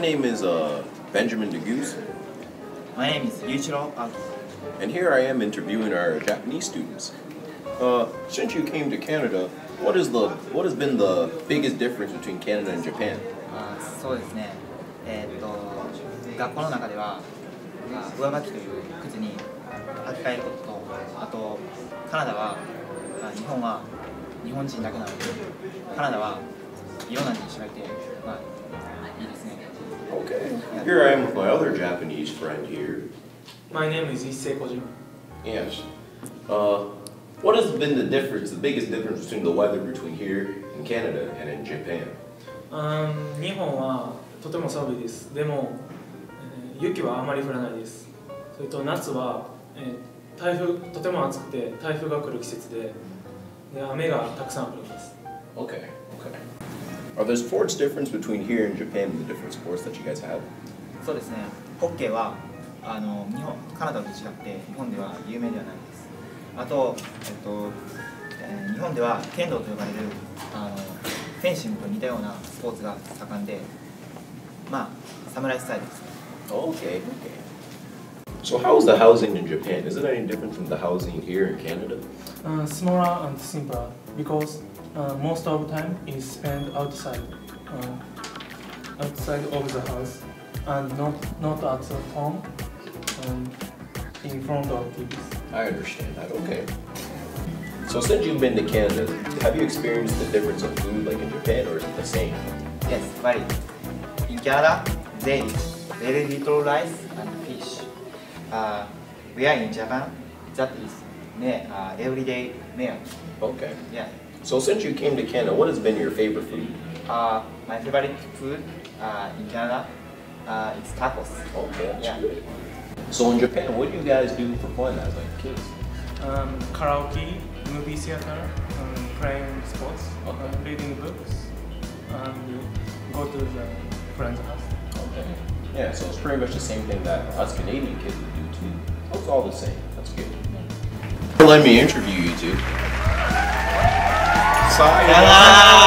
name is uh, Benjamin DeGoose, My name is Yuichiro Aki. and here I am interviewing our Japanese students. Uh, since you came to Canada, what is the what has been the biggest difference between Canada and Japan? あそうですね、えーっと学校の中では、まあ、上履きという靴に履き替えることとあとカナダは、まあ、日本は日本人だけなのでカナダは いろんな人種がいて、まあ、いいですね Okay. Here I am with my other Japanese friend here. My name is Issei Kojima. Yes. Uh, what has been the difference, the biggest difference between the weather between here in Canada and in Japan? あー日本はとても寒いです。でも、えー雪はあまり降らないです。それと夏は、えー台風とても暑くて台風が来る季節でで雨がたくさん降ります。Okay. Okay. Are there sports difference between here and Japan and the different sports that you guys have? そうですねホッケーはあの日本カナダと違って日本では有名ではないですあと,、えっとえー日本では剣道と呼ばれるあのフェンシングと似たようなスポーツが盛んでまあ侍スタイルですね Okay. Okay. So how is the housing in Japan? Is it any different from the housing here in Canada? Uh, smaller and simpler because uh, most of the time is spent outside, uh, outside of the house and not not at the home, um, in front of TVs. I understand that. Okay. So since you've been to Canada, have you experienced the difference of food like in Japan, or is it the same? Yes, very. In Canada, they eat very little rice and fish. Uh, we are in Japan, that is me- uh, everyday meal. Okay. Yeah. So since you came to Canada, what has been your favorite food? Uh, my favorite food uh, in Canada uh, is tacos. Okay. that's Yeah. good. So in Japan, what do you guys do for fun as like kids? um, karaoke, movie theater, um, playing sports, Okay. um, reading books, and go to the friend's house. Okay. Yeah, so it's pretty much the same thing that us Canadian kids would do too. It's all the same. That's good. Let me interview you two. Saya.